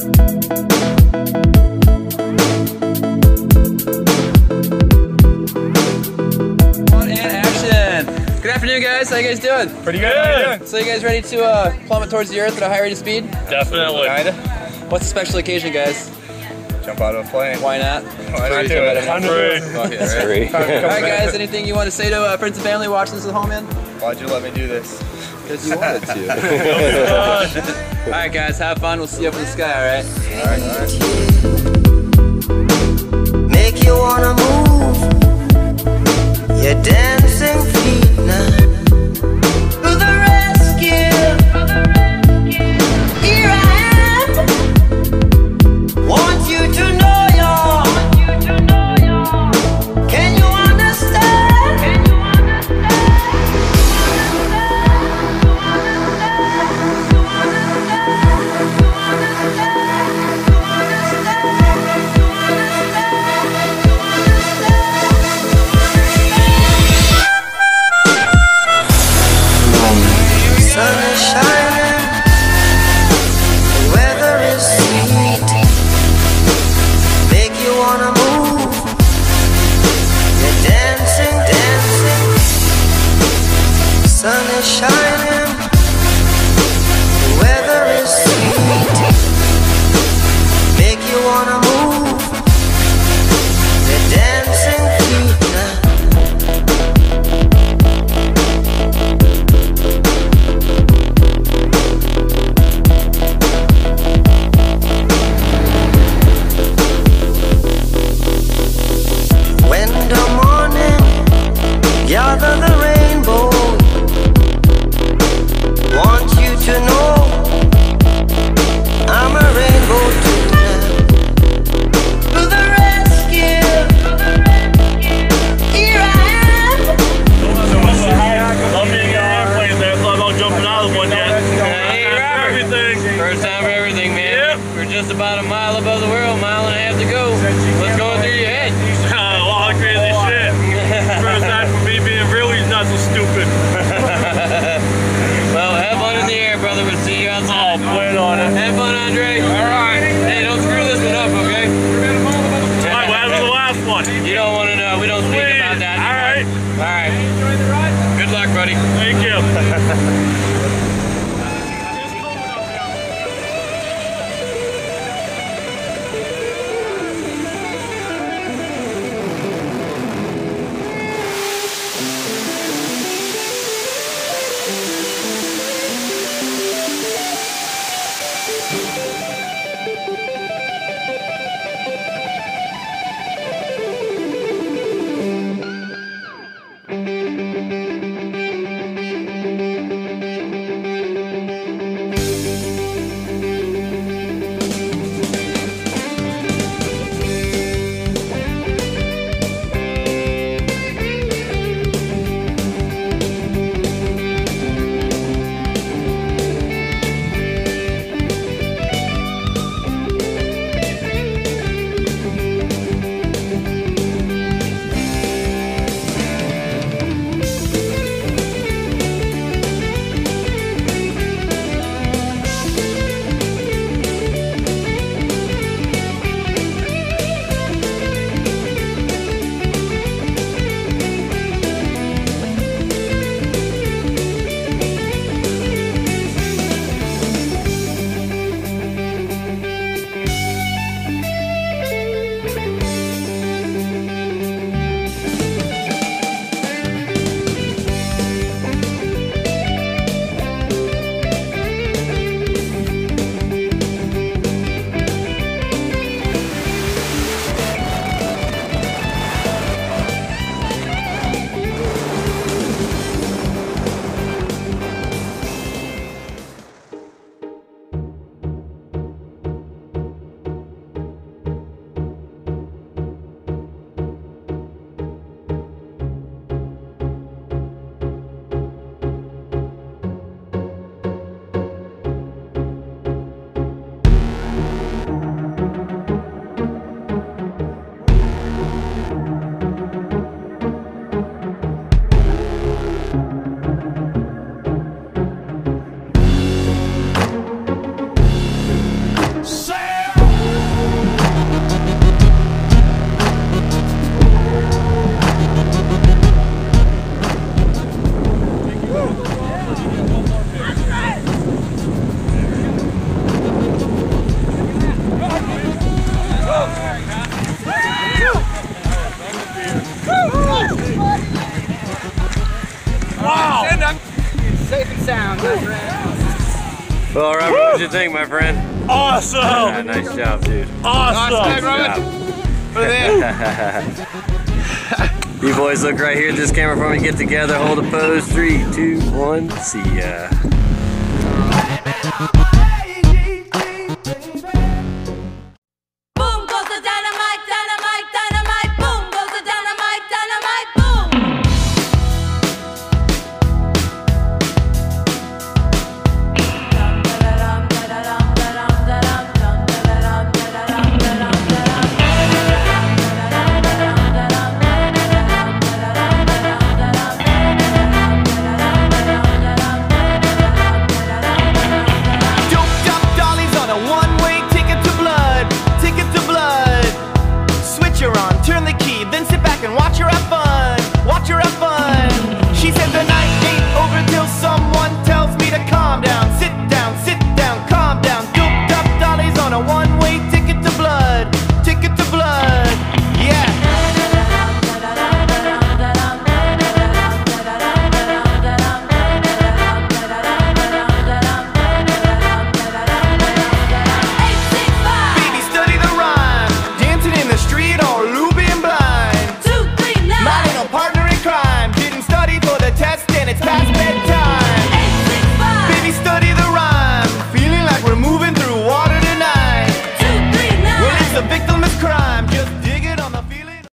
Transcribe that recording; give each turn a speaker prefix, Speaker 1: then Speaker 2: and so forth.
Speaker 1: Good afternoon, guys. How you guys doing?
Speaker 2: Pretty good.
Speaker 1: So you guys ready to uh, plummet towards the earth at a high rate of speed?
Speaker 2: Definitely.
Speaker 3: Kinda.
Speaker 1: What's the special occasion, guys?
Speaker 3: Jump out of a plane.
Speaker 1: Why not?
Speaker 3: Why not do it?
Speaker 2: I'm free.
Speaker 1: free. All right, guys. Anything you want to say to uh, friends and family watching this at home, man?
Speaker 3: Why'd you let me do this?
Speaker 1: Because you wanted to. all right, guys. Have fun. We'll see you up in the sky. All right.
Speaker 4: Make you wanna move your dancing feet now.
Speaker 5: Well, Robert, what you think, my friend?
Speaker 2: Awesome!
Speaker 5: Yeah, nice job, dude.
Speaker 2: Awesome!
Speaker 5: Nice job. You boys look right here at this camera for me. Get together, hold a pose. Three, two, one. See ya.